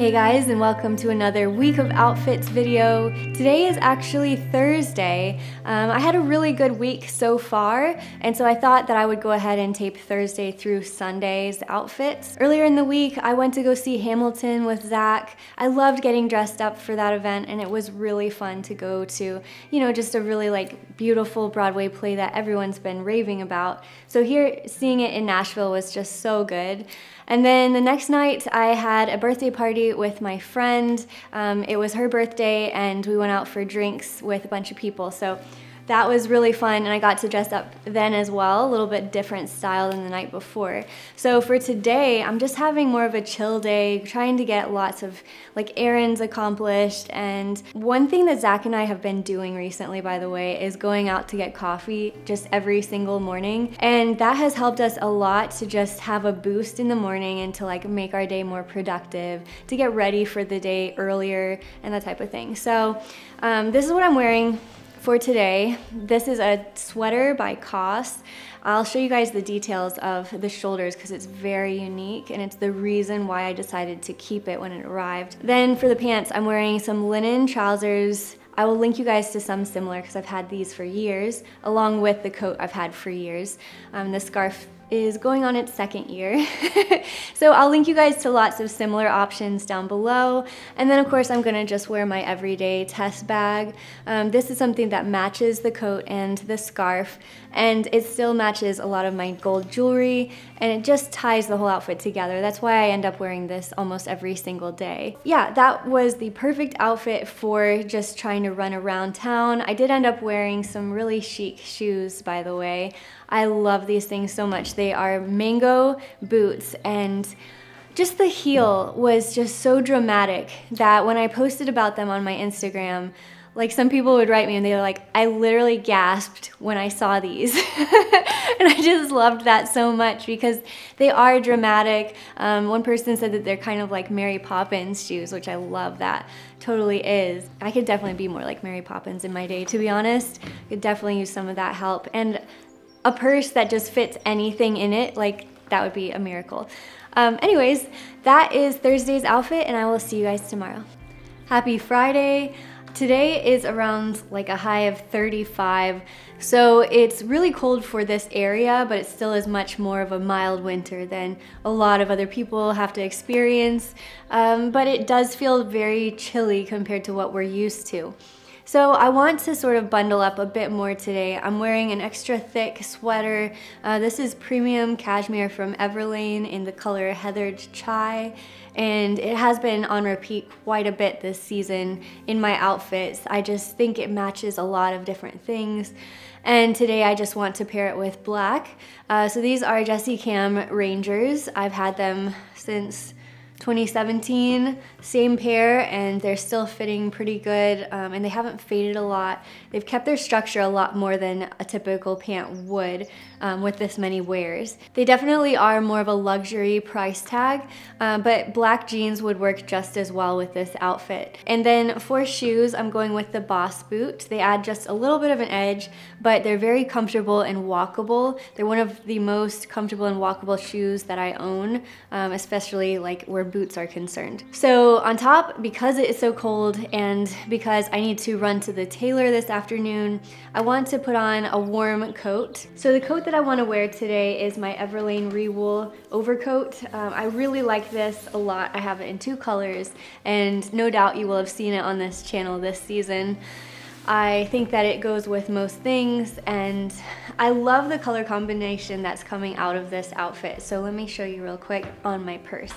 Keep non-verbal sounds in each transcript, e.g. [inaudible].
Hey guys and welcome to another week of outfits video. Today is actually Thursday. Um, I had a really good week so far and so I thought that I would go ahead and tape Thursday through Sunday's outfits. Earlier in the week I went to go see Hamilton with Zach. I loved getting dressed up for that event and it was really fun to go to, you know, just a really like beautiful Broadway play that everyone's been raving about. So here seeing it in Nashville was just so good. And then the next night, I had a birthday party with my friend. Um, it was her birthday, and we went out for drinks with a bunch of people. So that was really fun and I got to dress up then as well, a little bit different style than the night before. So for today, I'm just having more of a chill day, trying to get lots of like errands accomplished. And one thing that Zach and I have been doing recently, by the way, is going out to get coffee just every single morning. And that has helped us a lot to just have a boost in the morning and to like make our day more productive, to get ready for the day earlier and that type of thing. So um, this is what I'm wearing for today. This is a sweater by COS. I'll show you guys the details of the shoulders because it's very unique and it's the reason why I decided to keep it when it arrived. Then for the pants, I'm wearing some linen trousers. I will link you guys to some similar because I've had these for years, along with the coat I've had for years. Um, the scarf is going on its second year. [laughs] so I'll link you guys to lots of similar options down below. And then of course I'm gonna just wear my everyday test bag. Um, this is something that matches the coat and the scarf and it still matches a lot of my gold jewelry and it just ties the whole outfit together. That's why I end up wearing this almost every single day. Yeah, that was the perfect outfit for just trying to run around town. I did end up wearing some really chic shoes by the way. I love these things so much. They are mango boots and just the heel was just so dramatic that when I posted about them on my Instagram, like some people would write me and they were like, I literally gasped when I saw these. [laughs] and I just loved that so much because they are dramatic. Um, one person said that they're kind of like Mary Poppins shoes, which I love that totally is. I could definitely be more like Mary Poppins in my day, to be honest. I could definitely use some of that help. And a purse that just fits anything in it, like that would be a miracle. Um, anyways, that is Thursday's outfit and I will see you guys tomorrow. Happy Friday. Today is around like a high of 35, so it's really cold for this area, but it still is much more of a mild winter than a lot of other people have to experience. Um, but it does feel very chilly compared to what we're used to. So I want to sort of bundle up a bit more today. I'm wearing an extra thick sweater. Uh, this is premium cashmere from Everlane in the color Heathered Chai and it has been on repeat quite a bit this season in my outfits. I just think it matches a lot of different things. And today I just want to pair it with black. Uh, so these are Jesse Kamm Rangers. I've had them since 2017, same pair, and they're still fitting pretty good, um, and they haven't faded a lot. They've kept their structure a lot more than a typical pant would um, with this many wears. They definitely are more of a luxury price tag, uh, but black jeans would work just as well with this outfit. And then for shoes, I'm going with the Boss boot. They add just a little bit of an edge, but they're very comfortable and walkable. They're one of the most comfortable and walkable shoes that I own, um, especially like where boots are concerned. So on top, because it is so cold and because I need to run to the tailor this afternoon, I want to put on a warm coat. So the coat that I want to wear today is my Everlane Rewool overcoat. Um, I really like this a lot. I have it in two colors and no doubt you will have seen it on this channel this season. I think that it goes with most things and I love the color combination that's coming out of this outfit. So let me show you real quick on my purse.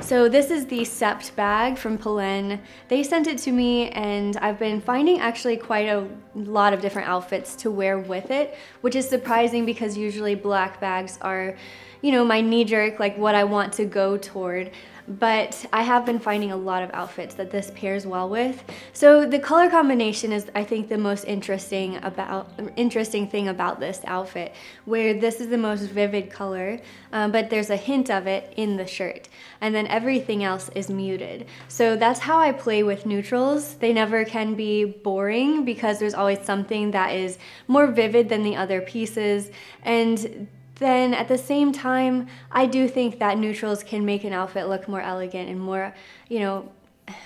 So this is the Sept bag from Polène. They sent it to me and I've been finding actually quite a lot of different outfits to wear with it, which is surprising because usually black bags are, you know, my knee jerk, like what I want to go toward but I have been finding a lot of outfits that this pairs well with. So the color combination is I think the most interesting about interesting thing about this outfit where this is the most vivid color um, but there's a hint of it in the shirt and then everything else is muted. So that's how I play with neutrals. They never can be boring because there's always something that is more vivid than the other pieces and then at the same time, I do think that neutrals can make an outfit look more elegant and more, you know,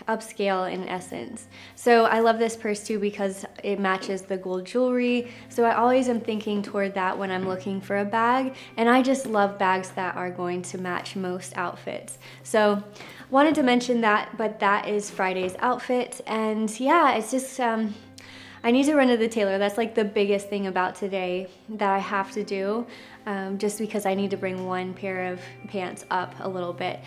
upscale in essence. So I love this purse too because it matches the gold jewelry. So I always am thinking toward that when I'm looking for a bag. And I just love bags that are going to match most outfits. So wanted to mention that, but that is Friday's outfit. And yeah, it's just, um, I need to run to the tailor. That's like the biggest thing about today that I have to do um, just because I need to bring one pair of pants up a little bit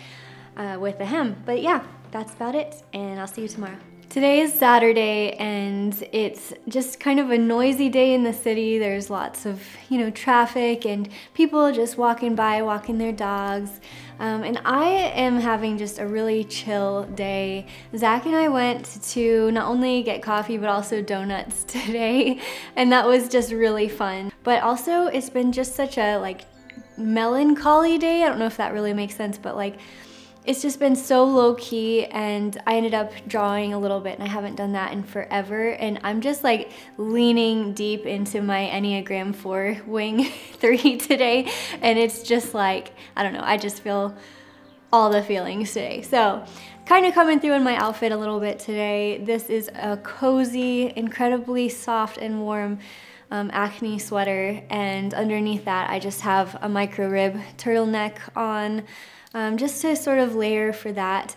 uh, with the hem. But yeah, that's about it, and I'll see you tomorrow. Today is Saturday and it's just kind of a noisy day in the city. There's lots of, you know, traffic and people just walking by, walking their dogs. Um, and I am having just a really chill day. Zach and I went to not only get coffee but also donuts [laughs] today and that was just really fun. But also it's been just such a like melancholy day. I don't know if that really makes sense but like it's just been so low key and I ended up drawing a little bit and I haven't done that in forever and I'm just like leaning deep into my Enneagram 4 [laughs] wing [laughs] 3 today and it's just like I don't know I just feel all the feelings today. So kind of coming through in my outfit a little bit today this is a cozy incredibly soft and warm um, acne sweater and underneath that I just have a micro rib turtleneck on um, just to sort of layer for that.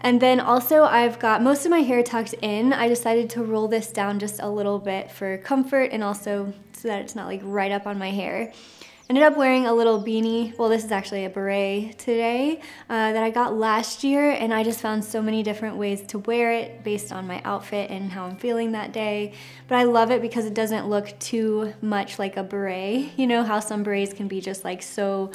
And then also I've got most of my hair tucked in. I decided to roll this down just a little bit for comfort and also so that it's not like right up on my hair. Ended up wearing a little beanie, well this is actually a beret today, uh, that I got last year and I just found so many different ways to wear it based on my outfit and how I'm feeling that day. But I love it because it doesn't look too much like a beret. You know how some berets can be just like so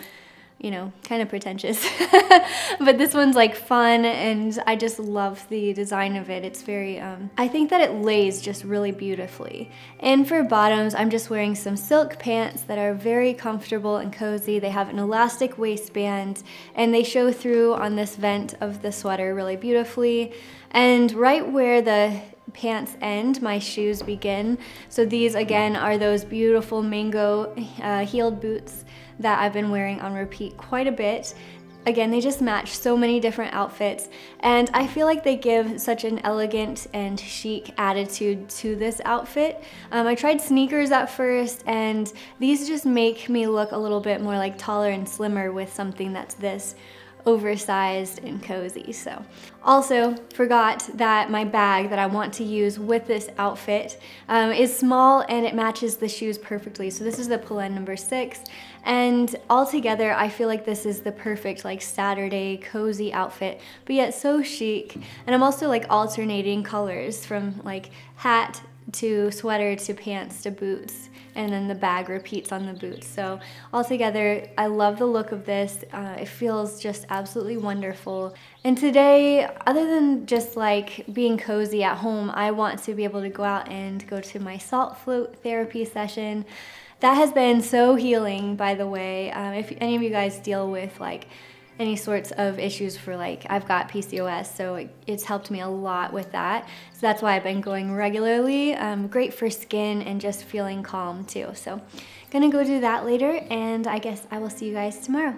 you know, kind of pretentious. [laughs] but this one's like fun and I just love the design of it. It's very, um, I think that it lays just really beautifully. And for bottoms, I'm just wearing some silk pants that are very comfortable and cozy. They have an elastic waistband and they show through on this vent of the sweater really beautifully. And right where the pants end, my shoes begin. So these again are those beautiful mango uh, heeled boots that I've been wearing on repeat quite a bit. Again, they just match so many different outfits and I feel like they give such an elegant and chic attitude to this outfit. Um, I tried sneakers at first and these just make me look a little bit more like taller and slimmer with something that's this oversized and cozy. So also forgot that my bag that I want to use with this outfit um, is small and it matches the shoes perfectly. So this is the Polène number six and altogether I feel like this is the perfect like Saturday cozy outfit but yet so chic and I'm also like alternating colors from like hat to sweater to pants to boots and then the bag repeats on the boots. So altogether, I love the look of this. Uh, it feels just absolutely wonderful. And today, other than just like being cozy at home, I want to be able to go out and go to my salt float therapy session. That has been so healing, by the way. Um, if any of you guys deal with like any sorts of issues for like I've got PCOS so it, it's helped me a lot with that. So that's why I've been going regularly um, great for skin and just feeling calm too. So gonna go do that later and I guess I will see you guys tomorrow.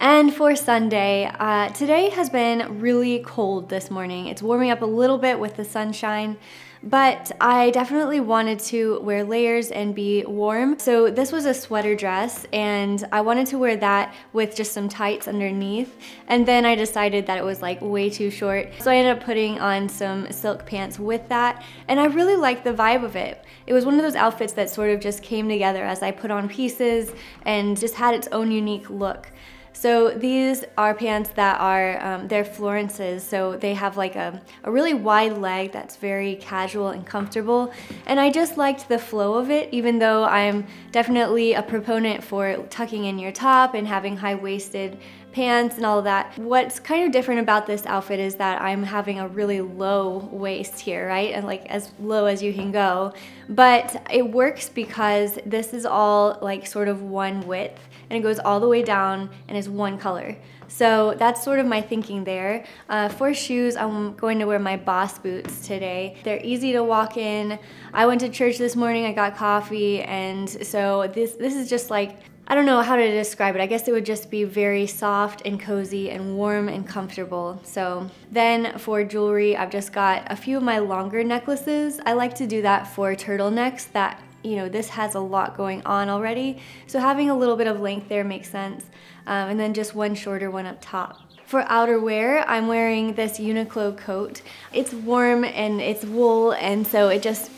And for Sunday, uh, today has been really cold this morning. It's warming up a little bit with the sunshine but I definitely wanted to wear layers and be warm. So this was a sweater dress and I wanted to wear that with just some tights underneath. And then I decided that it was like way too short. So I ended up putting on some silk pants with that. And I really liked the vibe of it. It was one of those outfits that sort of just came together as I put on pieces and just had its own unique look. So these are pants that are, um, they're Florence's, so they have like a, a really wide leg that's very casual and comfortable. And I just liked the flow of it, even though I'm definitely a proponent for tucking in your top and having high-waisted pants and all of that. What's kind of different about this outfit is that I'm having a really low waist here, right? And like as low as you can go. But it works because this is all like sort of one width and it goes all the way down and is one color. So that's sort of my thinking there. Uh, for shoes, I'm going to wear my Boss boots today. They're easy to walk in. I went to church this morning, I got coffee, and so this, this is just like I don't know how to describe it. I guess it would just be very soft and cozy and warm and comfortable. So then for jewelry, I've just got a few of my longer necklaces. I like to do that for turtlenecks that you know, this has a lot going on already. So having a little bit of length there makes sense. Um, and then just one shorter one up top. For outerwear, I'm wearing this Uniqlo coat. It's warm and it's wool and so it just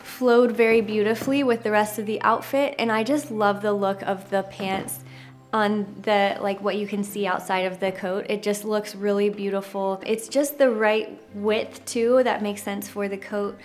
flowed very beautifully with the rest of the outfit and I just love the look of the pants on the like what you can see outside of the coat. It just looks really beautiful. It's just the right width too that makes sense for the coat.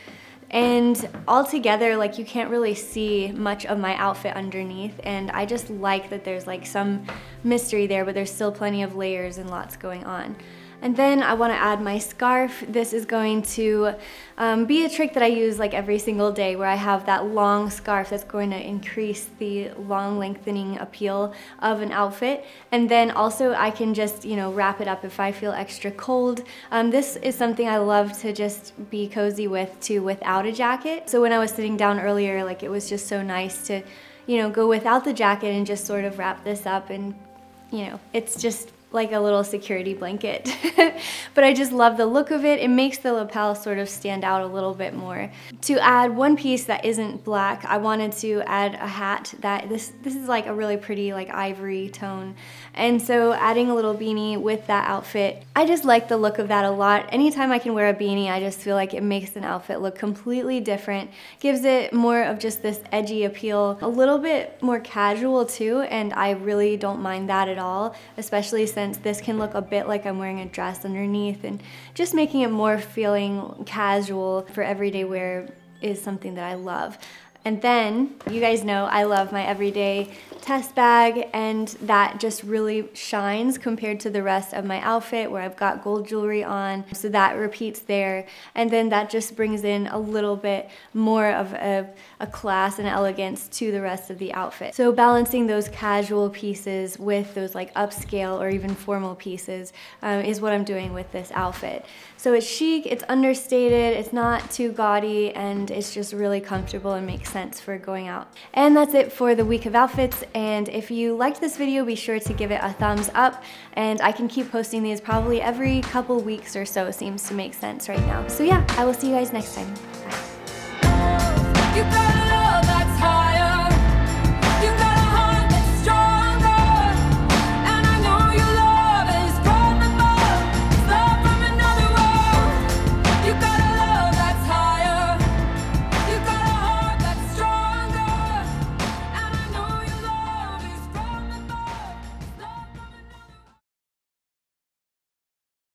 And altogether, like you can't really see much of my outfit underneath. And I just like that there's like some mystery there, but there's still plenty of layers and lots going on. And then I wanna add my scarf. This is going to um, be a trick that I use like every single day where I have that long scarf that's going to increase the long lengthening appeal of an outfit. And then also I can just, you know, wrap it up if I feel extra cold. Um, this is something I love to just be cozy with too without a jacket. So when I was sitting down earlier, like it was just so nice to, you know, go without the jacket and just sort of wrap this up and, you know, it's just like a little security blanket. [laughs] but I just love the look of it. It makes the lapel sort of stand out a little bit more. To add one piece that isn't black, I wanted to add a hat that this this is like a really pretty like ivory tone. And so adding a little beanie with that outfit, I just like the look of that a lot. Anytime I can wear a beanie, I just feel like it makes an outfit look completely different, gives it more of just this edgy appeal, a little bit more casual too, and I really don't mind that at all, especially since this can look a bit like I'm wearing a dress underneath and just making it more feeling casual for everyday wear is something that I love. And then, you guys know I love my everyday test bag and that just really shines compared to the rest of my outfit where I've got gold jewelry on. So that repeats there. And then that just brings in a little bit more of a, a class and elegance to the rest of the outfit. So balancing those casual pieces with those like upscale or even formal pieces um, is what I'm doing with this outfit. So it's chic, it's understated, it's not too gaudy, and it's just really comfortable and makes sense for going out. And that's it for the week of outfits. And if you liked this video, be sure to give it a thumbs up. And I can keep posting these probably every couple weeks or so, seems to make sense right now. So yeah, I will see you guys next time. Bye.